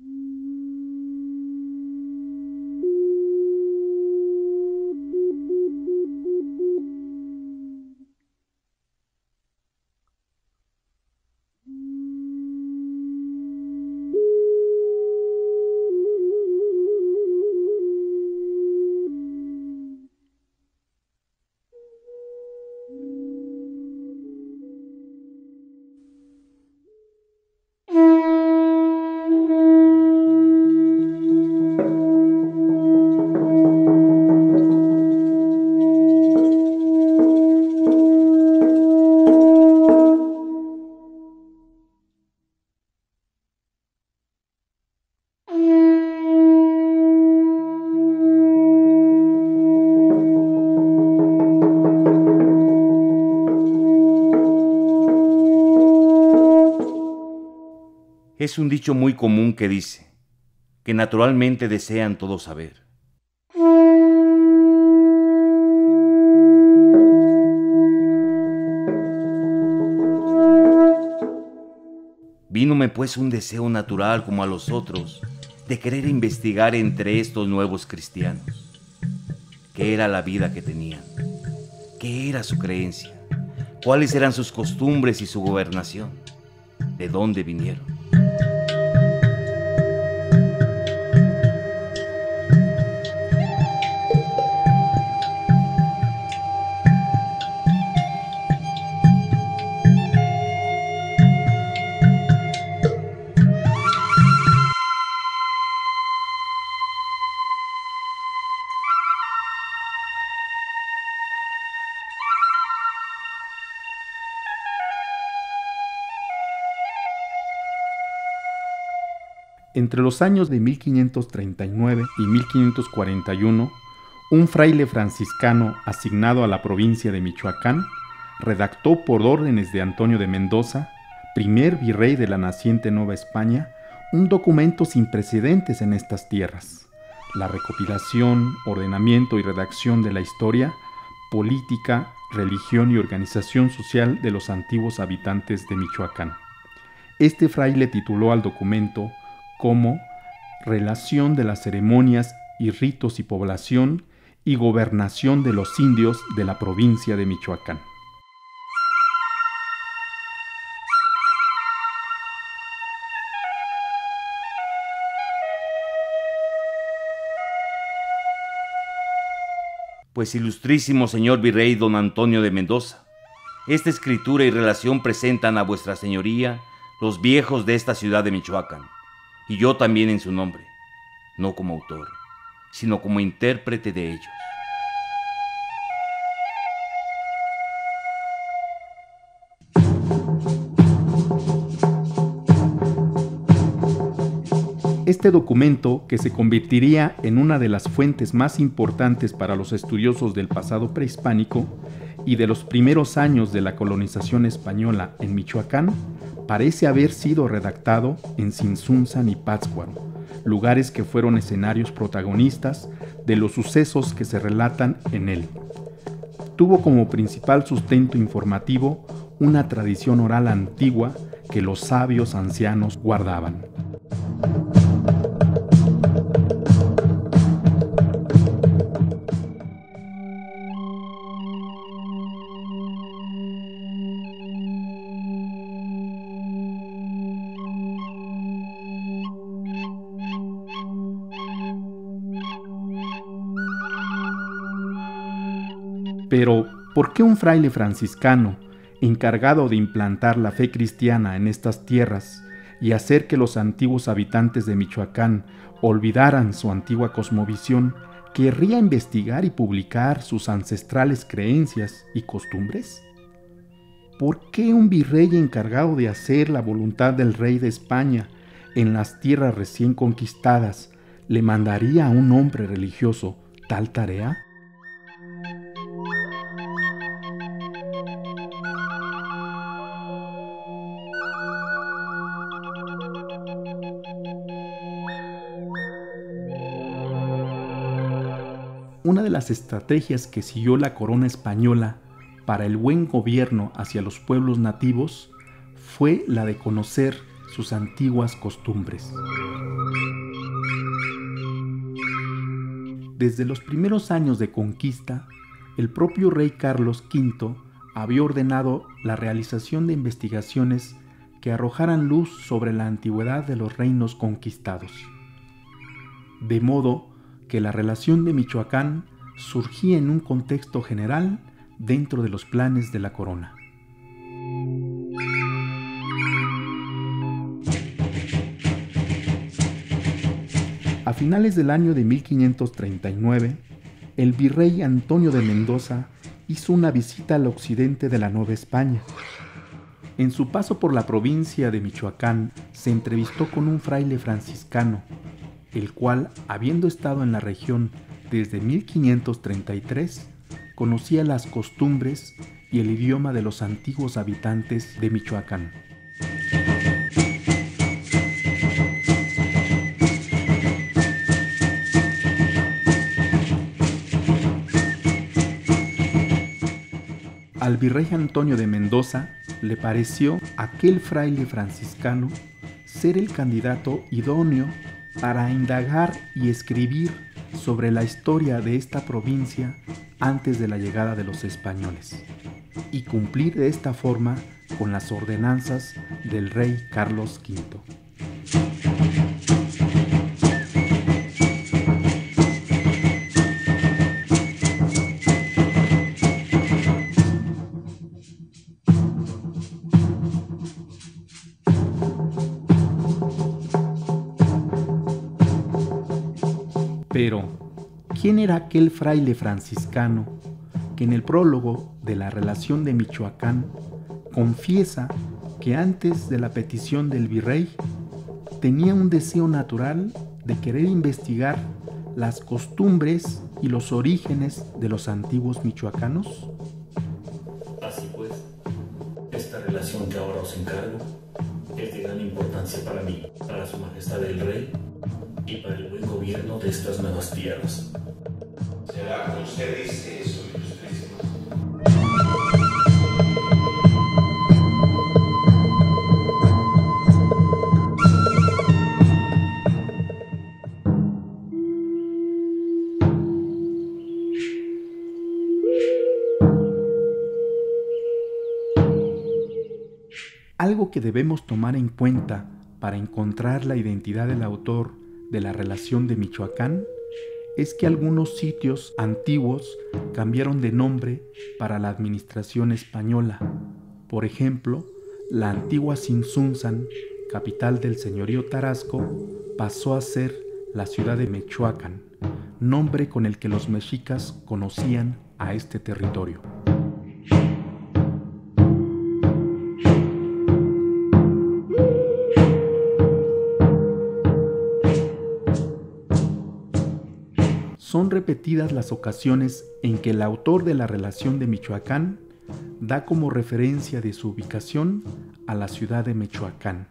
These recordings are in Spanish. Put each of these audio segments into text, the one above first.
Mm. Es un dicho muy común que dice, que naturalmente desean todo saber. Vínome pues un deseo natural como a los otros de querer investigar entre estos nuevos cristianos qué era la vida que tenían, qué era su creencia, cuáles eran sus costumbres y su gobernación, de dónde vinieron. Entre los años de 1539 y 1541, un fraile franciscano asignado a la provincia de Michoacán redactó por órdenes de Antonio de Mendoza, primer virrey de la naciente Nueva España, un documento sin precedentes en estas tierras, la recopilación, ordenamiento y redacción de la historia, política, religión y organización social de los antiguos habitantes de Michoacán. Este fraile tituló al documento como relación de las ceremonias y ritos y población y gobernación de los indios de la provincia de Michoacán. Pues ilustrísimo señor virrey don Antonio de Mendoza, esta escritura y relación presentan a vuestra señoría los viejos de esta ciudad de Michoacán y yo también en su nombre, no como autor, sino como intérprete de ellos. Este documento, que se convertiría en una de las fuentes más importantes para los estudiosos del pasado prehispánico y de los primeros años de la colonización española en Michoacán, parece haber sido redactado en Sinsunzan y Pátzcuaro, lugares que fueron escenarios protagonistas de los sucesos que se relatan en él. Tuvo como principal sustento informativo una tradición oral antigua que los sabios ancianos guardaban. Pero, ¿por qué un fraile franciscano, encargado de implantar la fe cristiana en estas tierras y hacer que los antiguos habitantes de Michoacán olvidaran su antigua cosmovisión, querría investigar y publicar sus ancestrales creencias y costumbres? ¿Por qué un virrey encargado de hacer la voluntad del rey de España en las tierras recién conquistadas le mandaría a un hombre religioso tal tarea? Una de las estrategias que siguió la corona española para el buen gobierno hacia los pueblos nativos fue la de conocer sus antiguas costumbres. Desde los primeros años de conquista, el propio rey Carlos V había ordenado la realización de investigaciones que arrojaran luz sobre la antigüedad de los reinos conquistados. De modo que la relación de Michoacán surgía en un contexto general dentro de los planes de la corona. A finales del año de 1539, el virrey Antonio de Mendoza hizo una visita al occidente de la Nueva España. En su paso por la provincia de Michoacán, se entrevistó con un fraile franciscano, el cual, habiendo estado en la región desde 1533, conocía las costumbres y el idioma de los antiguos habitantes de Michoacán. Al virrey Antonio de Mendoza le pareció aquel fraile franciscano ser el candidato idóneo para indagar y escribir sobre la historia de esta provincia antes de la llegada de los españoles y cumplir de esta forma con las ordenanzas del rey Carlos V. ¿quién era aquel fraile franciscano que en el prólogo de la relación de Michoacán confiesa que antes de la petición del virrey tenía un deseo natural de querer investigar las costumbres y los orígenes de los antiguos michoacanos? Así pues, esta relación que ahora os encargo es de gran importancia para mí, para su majestad el rey y para el buen gobierno de estas nuevas tierras. Será como usted dice eso, Algo que debemos tomar en cuenta para encontrar la identidad del autor de la relación de Michoacán es que algunos sitios antiguos cambiaron de nombre para la administración española. Por ejemplo, la antigua Sinsunzan, capital del señorío Tarasco, pasó a ser la ciudad de Mechoacán, nombre con el que los mexicas conocían a este territorio. Son repetidas las ocasiones en que el autor de la relación de Michoacán da como referencia de su ubicación a la ciudad de Michoacán,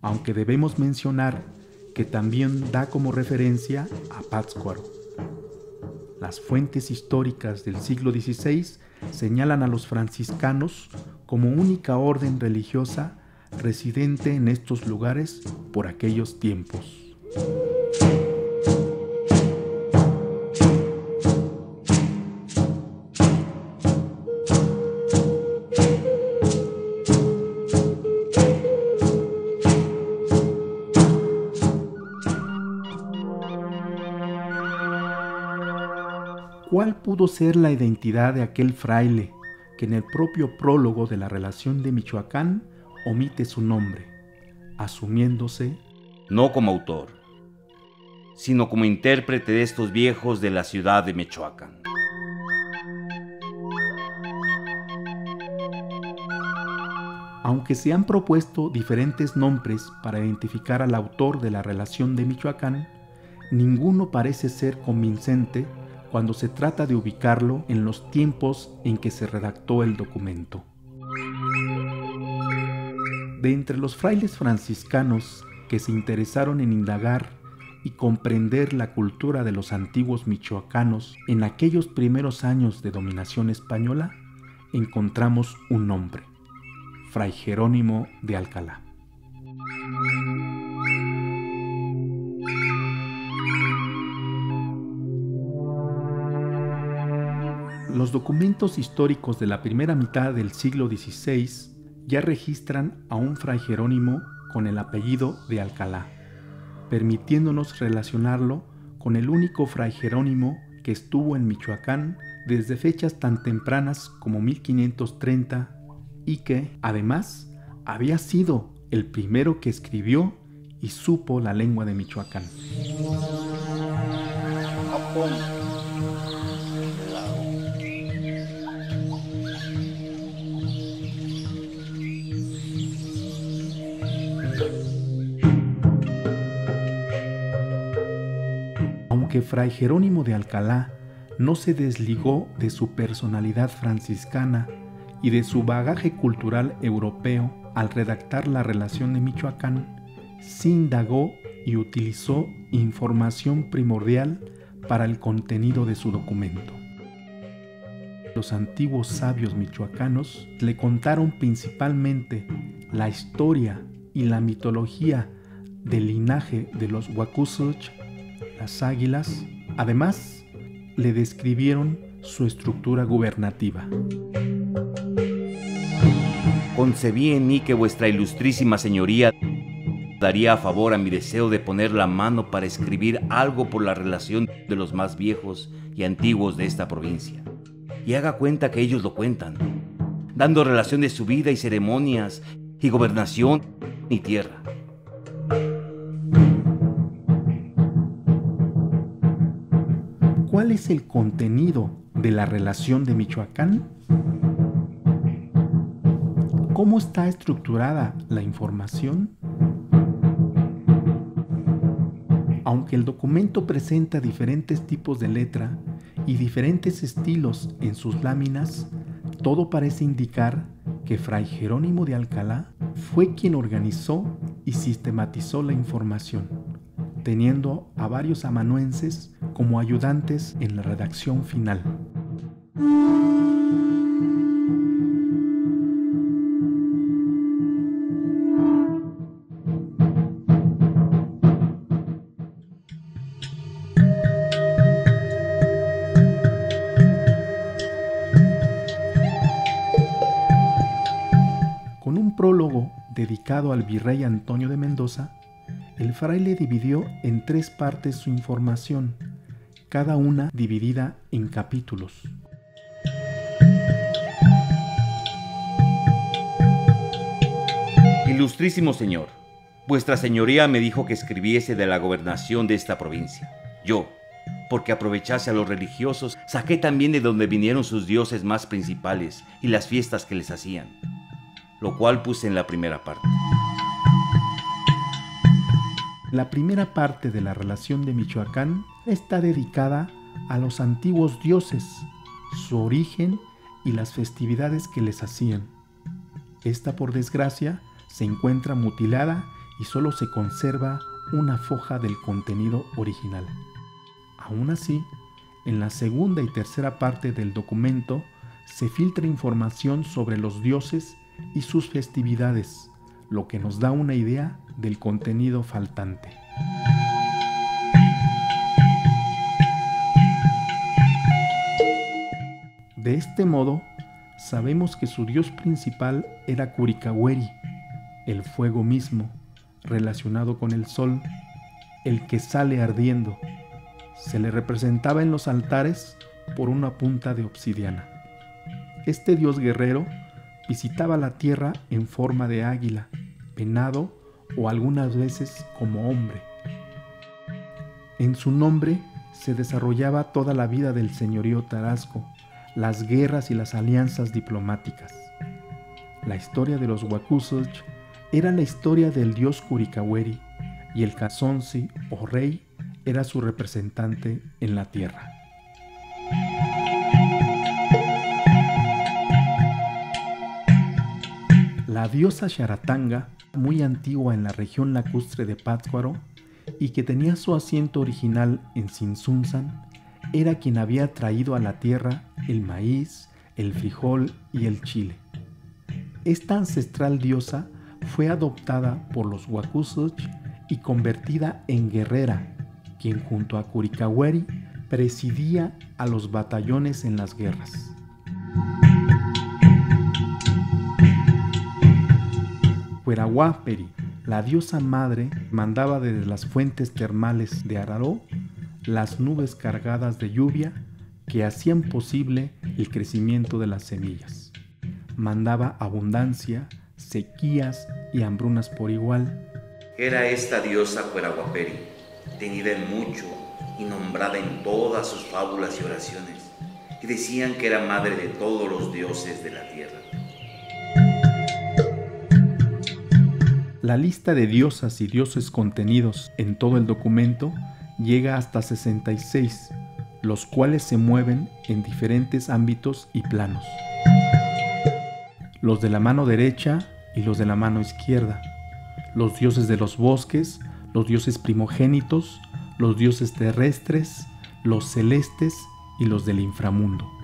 aunque debemos mencionar que también da como referencia a Pátzcuaro. Las fuentes históricas del siglo XVI señalan a los franciscanos como única orden religiosa residente en estos lugares por aquellos tiempos. Pudo ser la identidad de aquel fraile que en el propio prólogo de la relación de Michoacán omite su nombre, asumiéndose no como autor, sino como intérprete de estos viejos de la ciudad de Michoacán? Aunque se han propuesto diferentes nombres para identificar al autor de la relación de Michoacán, ninguno parece ser convincente cuando se trata de ubicarlo en los tiempos en que se redactó el documento. De entre los frailes franciscanos que se interesaron en indagar y comprender la cultura de los antiguos michoacanos en aquellos primeros años de dominación española, encontramos un nombre, Fray Jerónimo de Alcalá. Los documentos históricos de la primera mitad del siglo XVI ya registran a un fray Jerónimo con el apellido de Alcalá, permitiéndonos relacionarlo con el único fray Jerónimo que estuvo en Michoacán desde fechas tan tempranas como 1530 y que, además, había sido el primero que escribió y supo la lengua de Michoacán. Aunque Fray Jerónimo de Alcalá no se desligó de su personalidad franciscana y de su bagaje cultural europeo al redactar la relación de Michoacán, se indagó y utilizó información primordial para el contenido de su documento. Los antiguos sabios michoacanos le contaron principalmente la historia y la mitología del linaje de los Huacusuch, las águilas. Además, le describieron su estructura gubernativa. Concebí en mí que vuestra ilustrísima señoría daría a favor a mi deseo de poner la mano para escribir algo por la relación de los más viejos y antiguos de esta provincia. Y haga cuenta que ellos lo cuentan, dando relación de su vida y ceremonias y gobernación y tierra. ¿Cuál es el contenido de la relación de Michoacán? ¿Cómo está estructurada la información? Aunque el documento presenta diferentes tipos de letra y diferentes estilos en sus láminas, todo parece indicar que Fray Jerónimo de Alcalá fue quien organizó y sistematizó la información, teniendo a varios amanuenses como ayudantes en la redacción final. dedicado al virrey Antonio de Mendoza, el fraile dividió en tres partes su información, cada una dividida en capítulos. Ilustrísimo señor, vuestra señoría me dijo que escribiese de la gobernación de esta provincia. Yo, porque aprovechase a los religiosos, saqué también de donde vinieron sus dioses más principales y las fiestas que les hacían lo cual puse en la primera parte. La primera parte de la relación de Michoacán está dedicada a los antiguos dioses, su origen y las festividades que les hacían. Esta, por desgracia, se encuentra mutilada y solo se conserva una foja del contenido original. Aún así, en la segunda y tercera parte del documento se filtra información sobre los dioses y sus festividades, lo que nos da una idea del contenido faltante. De este modo, sabemos que su dios principal era Kurikaweri, el fuego mismo, relacionado con el sol, el que sale ardiendo. Se le representaba en los altares por una punta de obsidiana. Este dios guerrero visitaba la tierra en forma de águila, venado o algunas veces como hombre. En su nombre se desarrollaba toda la vida del señorío tarasco, las guerras y las alianzas diplomáticas. La historia de los Wakusoch era la historia del dios Kurikaweri y el Kazonsi o rey era su representante en la tierra. La diosa Sharatanga, muy antigua en la región lacustre de Pátzcuaro y que tenía su asiento original en Sinsunzan, era quien había traído a la tierra el maíz, el frijol y el chile. Esta ancestral diosa fue adoptada por los Wakusuch y convertida en guerrera, quien junto a Kurikaweri presidía a los batallones en las guerras. Huerahuaperi, la diosa madre, mandaba desde las fuentes termales de Araró las nubes cargadas de lluvia que hacían posible el crecimiento de las semillas. Mandaba abundancia, sequías y hambrunas por igual. Era esta diosa Cueraguaperi, tenida en mucho y nombrada en todas sus fábulas y oraciones, y decían que era madre de todos los dioses de la tierra. La lista de diosas y dioses contenidos en todo el documento llega hasta 66, los cuales se mueven en diferentes ámbitos y planos. Los de la mano derecha y los de la mano izquierda, los dioses de los bosques, los dioses primogénitos, los dioses terrestres, los celestes y los del inframundo.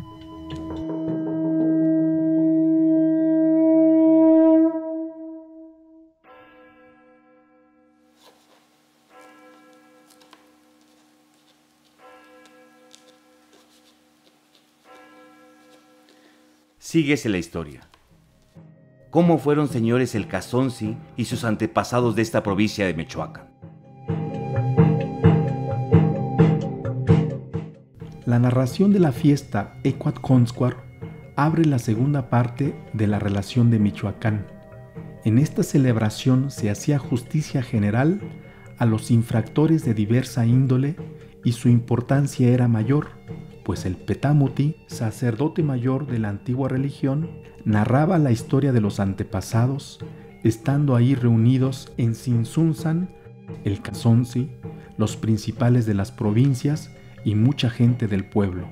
Síguese la historia. ¿Cómo fueron señores el Cazonzi y sus antepasados de esta provincia de Michoacán? La narración de la fiesta Ecuat abre la segunda parte de la relación de Michoacán. En esta celebración se hacía justicia general a los infractores de diversa índole y su importancia era mayor, pues el Petamuti, sacerdote mayor de la antigua religión, narraba la historia de los antepasados, estando ahí reunidos en Sinsunzan, el Cazonzi, los principales de las provincias y mucha gente del pueblo.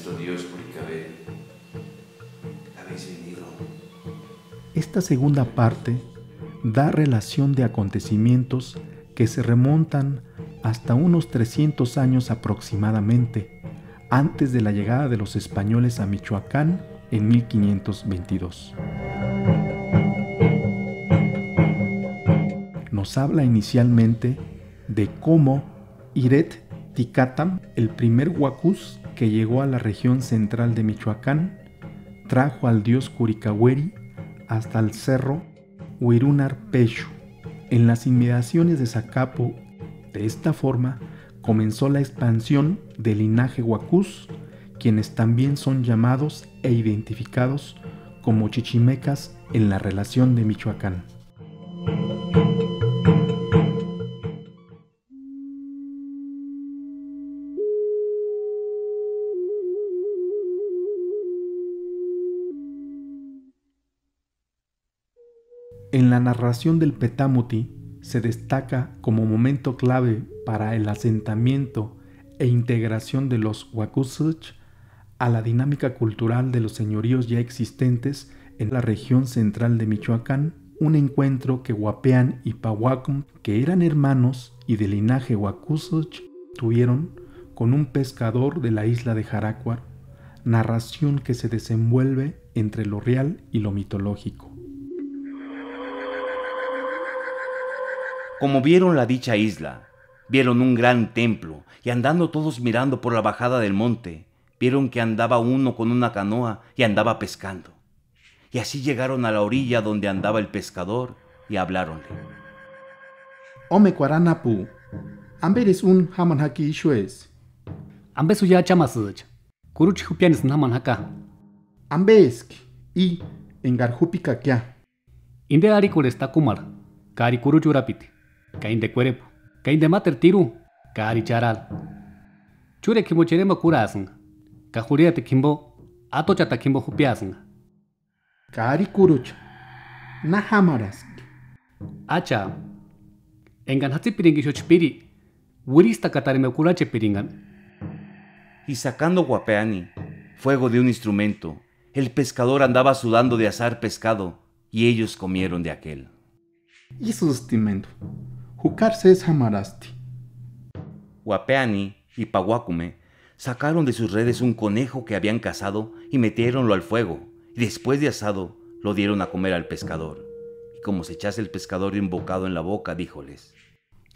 Nuestro Dios habéis venido. Esta segunda parte da relación de acontecimientos que se remontan hasta unos 300 años aproximadamente, antes de la llegada de los españoles a Michoacán en 1522. Nos habla inicialmente de cómo Iret Ticatam, el primer huacús que llegó a la región central de Michoacán, trajo al dios Curicahueri hasta el cerro Huirunar Pecho, en las inmediaciones de Zacapo. De esta forma comenzó la expansión del linaje huacús, quienes también son llamados e identificados como chichimecas en la relación de Michoacán. En la narración del Petamuti se destaca como momento clave para el asentamiento e integración de los Wakusuch a la dinámica cultural de los señoríos ya existentes en la región central de Michoacán, un encuentro que Guapean y Pahuacum, que eran hermanos y de linaje Wakusuch, tuvieron con un pescador de la isla de Jaracuar, narración que se desenvuelve entre lo real y lo mitológico. Como vieron la dicha isla, vieron un gran templo, y andando todos mirando por la bajada del monte, vieron que andaba uno con una canoa y andaba pescando. Y así llegaron a la orilla donde andaba el pescador y hablaronle. Ome Cuaranapu, amberes un hamanhaki ishues. Ambe suya chamasach. Kuruchi hupianis naman haka. Ambesk y engarjupika kya. Inde ari está kumar. Kari. Kain de cuerpo. Kain de mater tiru. Kari charal. Chure kimbo cherema kurasan. Kajuria te kimbo. Ato chata kimbo hupiasan. Kari kurucha. Nahamaras. Acha. Engan hatsi piringi xochpiri. Wurista katarime kurache piringan. Y sacando guapeani, fuego de un instrumento, el pescador andaba sudando de asar pescado, y ellos comieron de aquel. Y sustimento. Jucarse es hamarasti. Guapeani y Paguacume sacaron de sus redes un conejo que habían cazado y metieronlo al fuego, y después de asado lo dieron a comer al pescador. Y como se echase el pescador de un bocado en la boca, díjoles,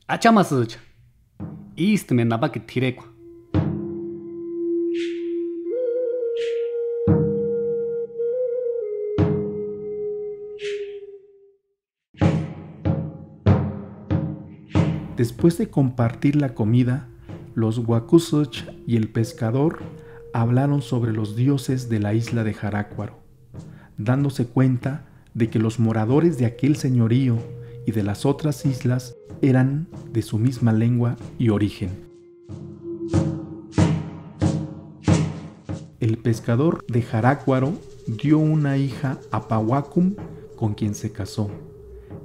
Achamasach. Istme nabaki tirekwa. Después de compartir la comida, los Wakusuch y el pescador hablaron sobre los dioses de la isla de Jarácuaro, dándose cuenta de que los moradores de aquel señorío y de las otras islas eran de su misma lengua y origen. El pescador de Jarácuaro dio una hija a Pahuacum con quien se casó.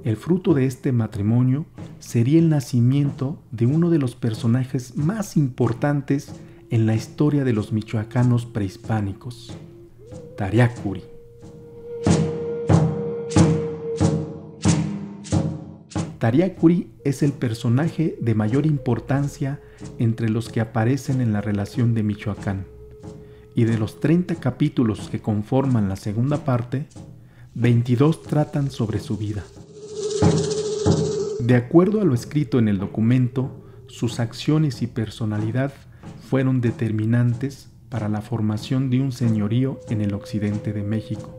El fruto de este matrimonio sería el nacimiento de uno de los personajes más importantes en la historia de los michoacanos prehispánicos, Tariacuri. Tariacuri es el personaje de mayor importancia entre los que aparecen en la relación de Michoacán. Y de los 30 capítulos que conforman la segunda parte, 22 tratan sobre su vida. De acuerdo a lo escrito en el documento, sus acciones y personalidad fueron determinantes para la formación de un señorío en el occidente de México.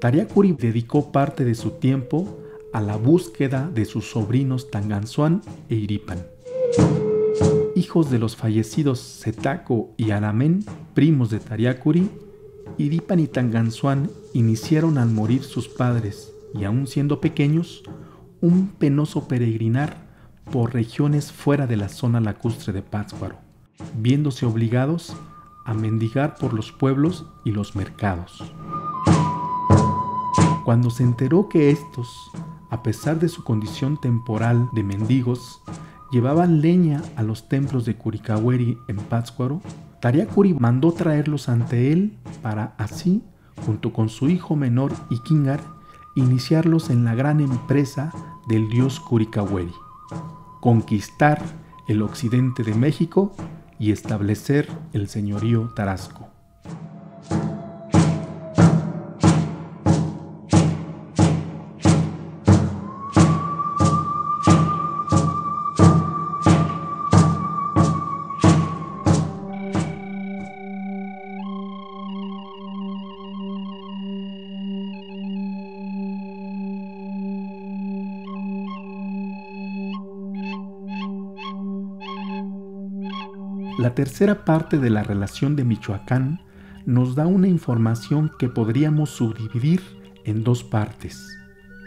Tariacuri dedicó parte de su tiempo a la búsqueda de sus sobrinos Tanganzuan e Iripan. Hijos de los fallecidos Setaco y Aramén, primos de Tariacuri, Iripan y Tanganzuan iniciaron al morir sus padres y aún siendo pequeños, un penoso peregrinar por regiones fuera de la zona lacustre de Pátzcuaro, viéndose obligados a mendigar por los pueblos y los mercados. Cuando se enteró que estos, a pesar de su condición temporal de mendigos, llevaban leña a los templos de Curicahueri en Pátzcuaro, Tariacuri mandó traerlos ante él para así, junto con su hijo menor Ikingar, iniciarlos en la gran empresa del dios Curicahueri, conquistar el occidente de México y establecer el señorío Tarasco. La tercera parte de la relación de Michoacán nos da una información que podríamos subdividir en dos partes.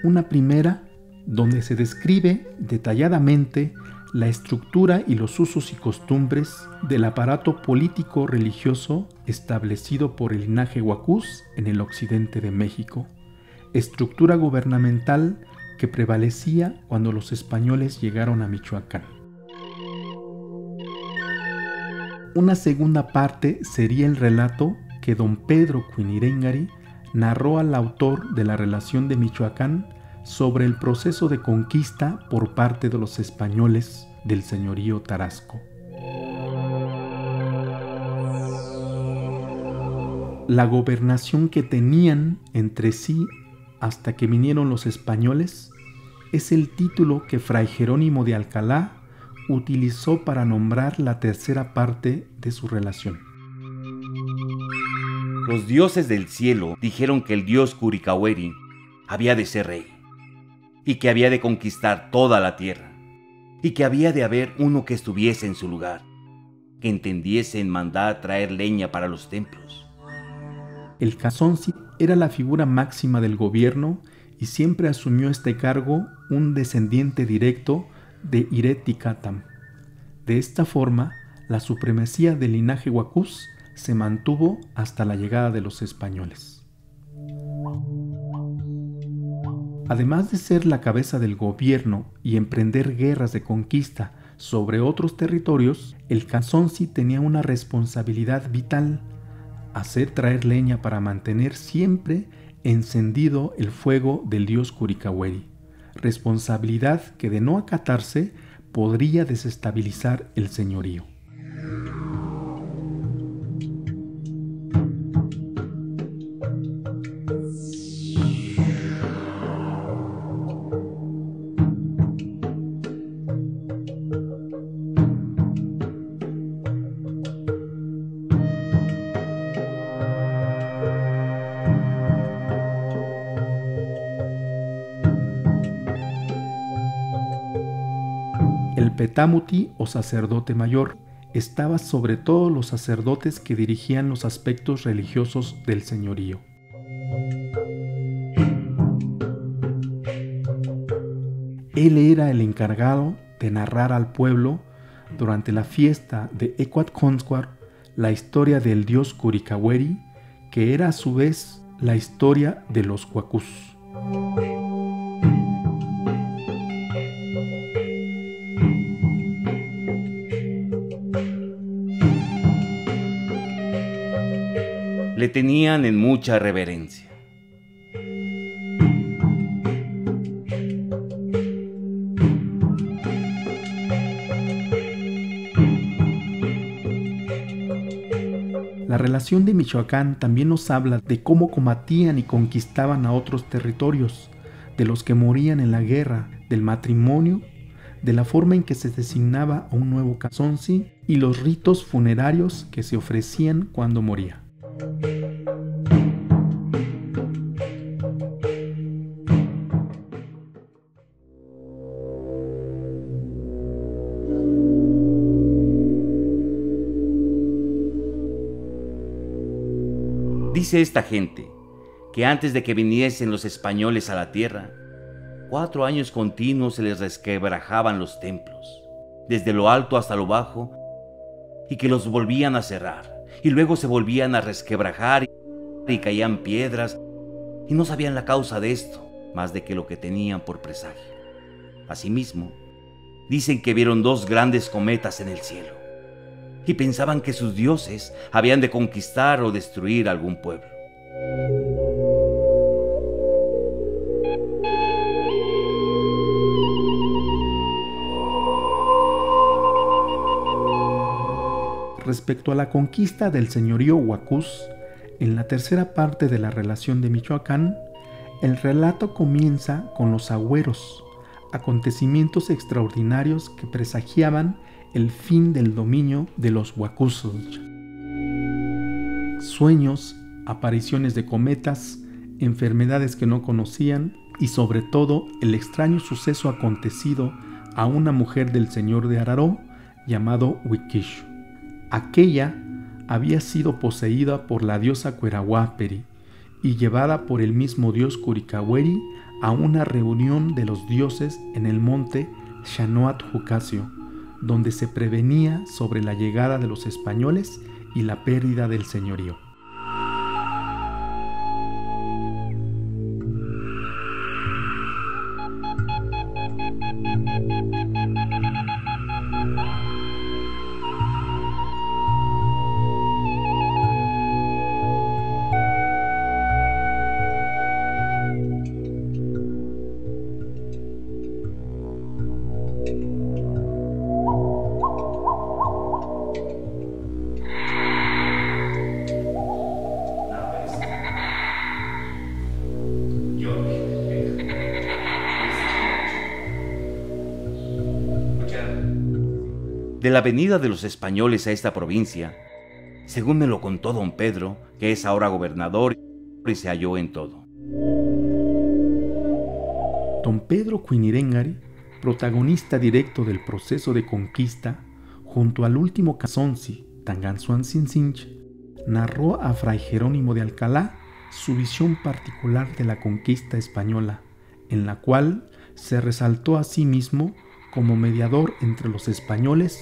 Una primera, donde se describe detalladamente la estructura y los usos y costumbres del aparato político religioso establecido por el linaje Huacús en el occidente de México, estructura gubernamental que prevalecía cuando los españoles llegaron a Michoacán. Una segunda parte sería el relato que don Pedro Quinirengari narró al autor de la relación de Michoacán sobre el proceso de conquista por parte de los españoles del señorío Tarasco. La gobernación que tenían entre sí hasta que vinieron los españoles es el título que Fray Jerónimo de Alcalá utilizó para nombrar la tercera parte de su relación. Los dioses del cielo dijeron que el dios Curicahueri había de ser rey y que había de conquistar toda la tierra y que había de haber uno que estuviese en su lugar, que entendiese en mandar traer leña para los templos. El Cazonsi era la figura máxima del gobierno y siempre asumió este cargo un descendiente directo de Ireticatam. De esta forma, la supremacía del linaje Huacús se mantuvo hasta la llegada de los españoles. Además de ser la cabeza del gobierno y emprender guerras de conquista sobre otros territorios, el Canzonsi tenía una responsabilidad vital, hacer traer leña para mantener siempre encendido el fuego del dios Curicahueri, responsabilidad que de no acatarse podría desestabilizar el señorío. El petamuti o sacerdote mayor estaba sobre todos los sacerdotes que dirigían los aspectos religiosos del señorío. Él era el encargado de narrar al pueblo durante la fiesta de Ecuatconsquar la historia del dios Kurikaweri, que era a su vez la historia de los Huacús. Tenían en mucha reverencia. La relación de Michoacán también nos habla de cómo combatían y conquistaban a otros territorios, de los que morían en la guerra, del matrimonio, de la forma en que se designaba a un nuevo Cazonsi y los ritos funerarios que se ofrecían cuando moría. Dice esta gente que antes de que viniesen los españoles a la tierra, cuatro años continuos se les resquebrajaban los templos, desde lo alto hasta lo bajo, y que los volvían a cerrar, y luego se volvían a resquebrajar y caían piedras, y no sabían la causa de esto, más de que lo que tenían por presagio. Asimismo, dicen que vieron dos grandes cometas en el cielo y pensaban que sus dioses habían de conquistar o destruir algún pueblo. Respecto a la conquista del señorío Huacús, en la tercera parte de la relación de Michoacán, el relato comienza con los agüeros, acontecimientos extraordinarios que presagiaban el fin del dominio de los Huacuzos. Sueños, apariciones de cometas, enfermedades que no conocían y sobre todo el extraño suceso acontecido a una mujer del señor de Araró llamado Wikish. Aquella había sido poseída por la diosa Cuerahuaperi y llevada por el mismo dios Kurikaweri a una reunión de los dioses en el monte Shanoat Jucasio donde se prevenía sobre la llegada de los españoles y la pérdida del señorío. La venida de los españoles a esta provincia, según me lo contó don Pedro, que es ahora gobernador y se halló en todo. Don Pedro Quinirengari, protagonista directo del proceso de conquista, junto al último Cazonsi, Tanganzuan Sinsinch, narró a Fray Jerónimo de Alcalá su visión particular de la conquista española, en la cual se resaltó a sí mismo como mediador entre los españoles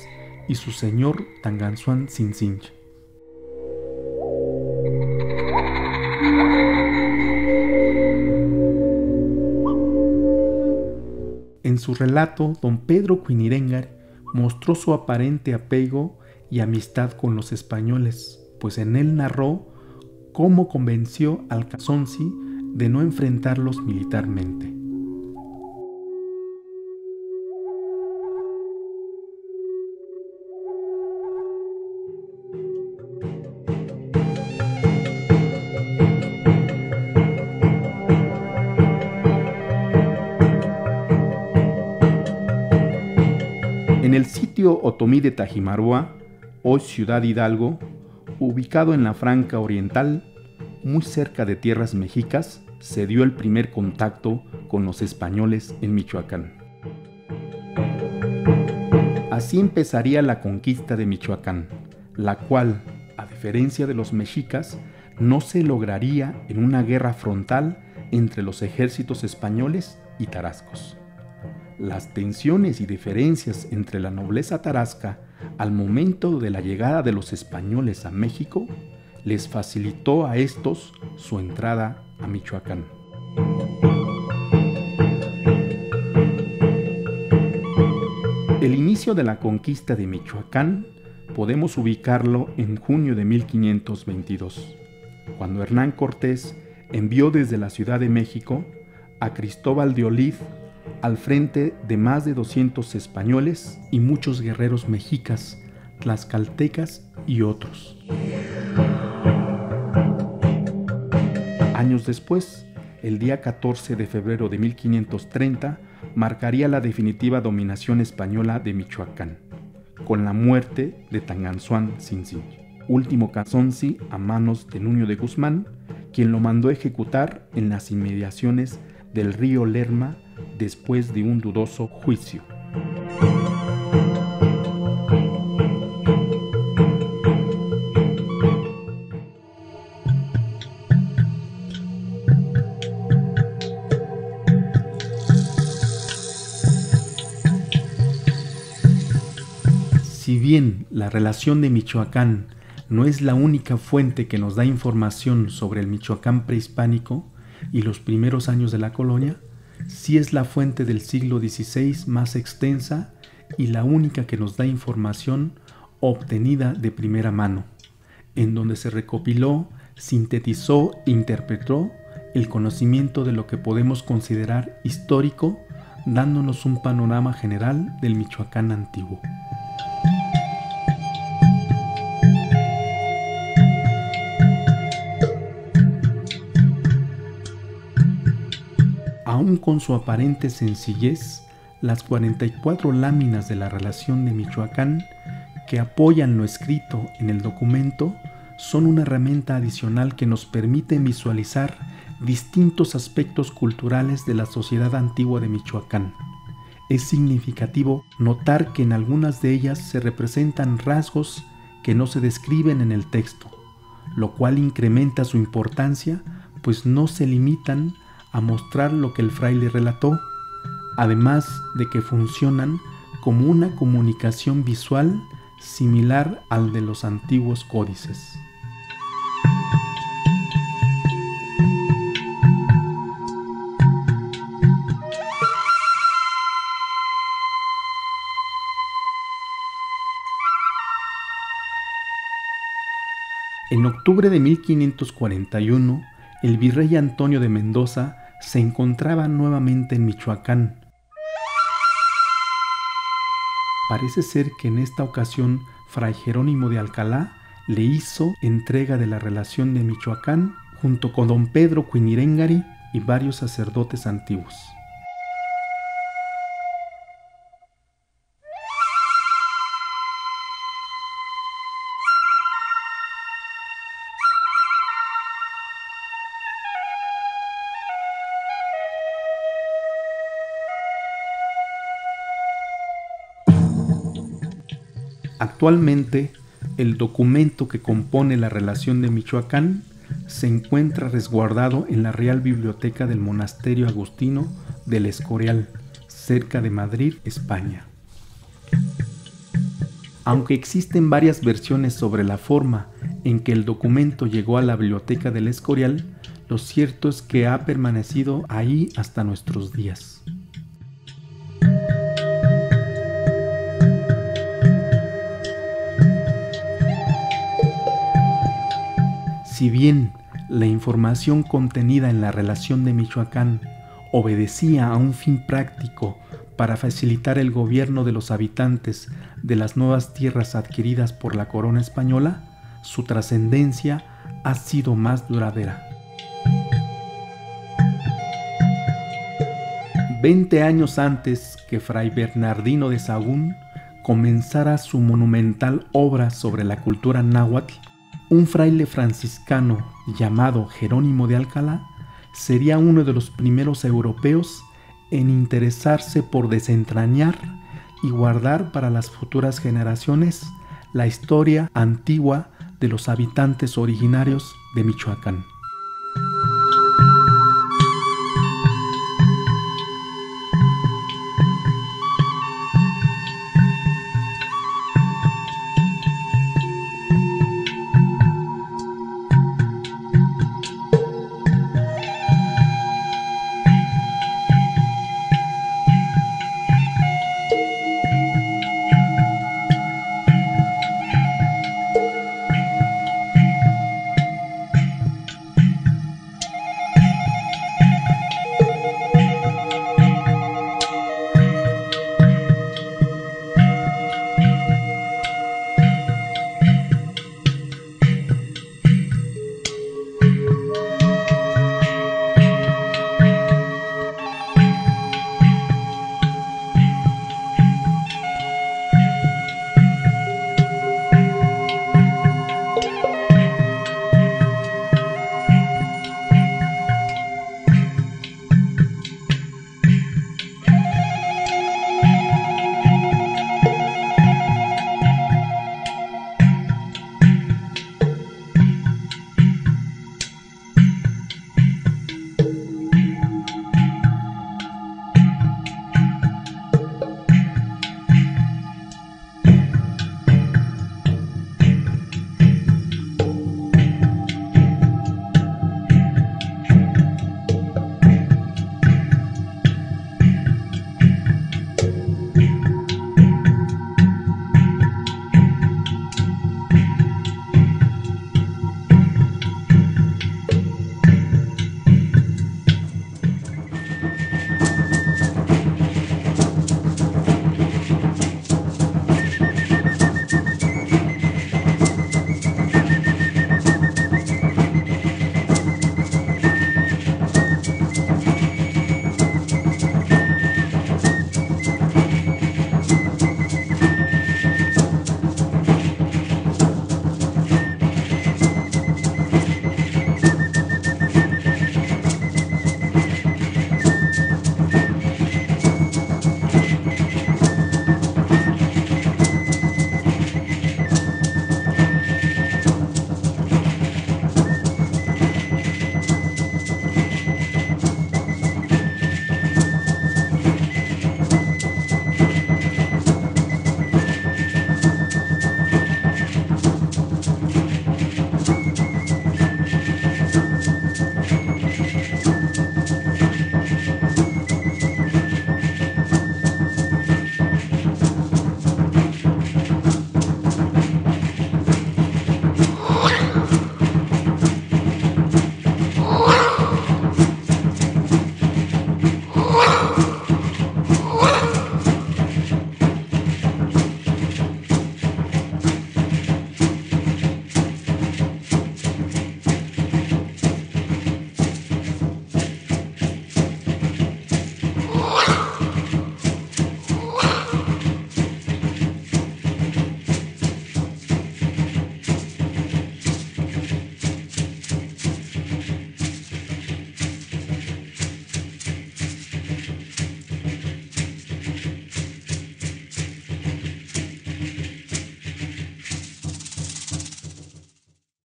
y su señor Tanganzuan Sinsinch. En su relato, don Pedro Quinirengar mostró su aparente apego y amistad con los españoles, pues en él narró cómo convenció al Cazonsi de no enfrentarlos militarmente. Otomí de Tajimaroa, hoy Ciudad Hidalgo, ubicado en la Franca Oriental, muy cerca de tierras mexicas, se dio el primer contacto con los españoles en Michoacán. Así empezaría la conquista de Michoacán, la cual, a diferencia de los mexicas, no se lograría en una guerra frontal entre los ejércitos españoles y tarascos. Las tensiones y diferencias entre la nobleza tarasca al momento de la llegada de los españoles a México les facilitó a estos su entrada a Michoacán. El inicio de la conquista de Michoacán podemos ubicarlo en junio de 1522, cuando Hernán Cortés envió desde la Ciudad de México a Cristóbal de Olid al frente de más de 200 españoles y muchos guerreros mexicas, tlaxcaltecas y otros. Años después, el día 14 de febrero de 1530, marcaría la definitiva dominación española de Michoacán, con la muerte de Tanganzuan Sinsin, último cazonzi a manos de Nuño de Guzmán, quien lo mandó ejecutar en las inmediaciones del río Lerma después de un dudoso juicio. Si bien la relación de Michoacán no es la única fuente que nos da información sobre el Michoacán prehispánico y los primeros años de la colonia, sí es la fuente del siglo XVI más extensa y la única que nos da información obtenida de primera mano, en donde se recopiló, sintetizó e interpretó el conocimiento de lo que podemos considerar histórico, dándonos un panorama general del Michoacán antiguo. Aún con su aparente sencillez, las 44 láminas de la relación de Michoacán que apoyan lo escrito en el documento son una herramienta adicional que nos permite visualizar distintos aspectos culturales de la sociedad antigua de Michoacán. Es significativo notar que en algunas de ellas se representan rasgos que no se describen en el texto, lo cual incrementa su importancia, pues no se limitan a mostrar lo que el fraile relató, además de que funcionan como una comunicación visual similar al de los antiguos códices. En octubre de 1541, el virrey Antonio de Mendoza se encontraba nuevamente en Michoacán. Parece ser que en esta ocasión Fray Jerónimo de Alcalá le hizo entrega de la relación de Michoacán junto con don Pedro Cuinirengari y varios sacerdotes antiguos. Actualmente, el documento que compone la relación de Michoacán se encuentra resguardado en la Real Biblioteca del Monasterio Agustino del Escorial, cerca de Madrid, España. Aunque existen varias versiones sobre la forma en que el documento llegó a la Biblioteca del Escorial, lo cierto es que ha permanecido ahí hasta nuestros días. Si bien la información contenida en la relación de Michoacán obedecía a un fin práctico para facilitar el gobierno de los habitantes de las nuevas tierras adquiridas por la corona española, su trascendencia ha sido más duradera. Veinte años antes que Fray Bernardino de Sagún comenzara su monumental obra sobre la cultura náhuatl, un fraile franciscano llamado Jerónimo de Alcalá sería uno de los primeros europeos en interesarse por desentrañar y guardar para las futuras generaciones la historia antigua de los habitantes originarios de Michoacán.